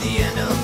the end of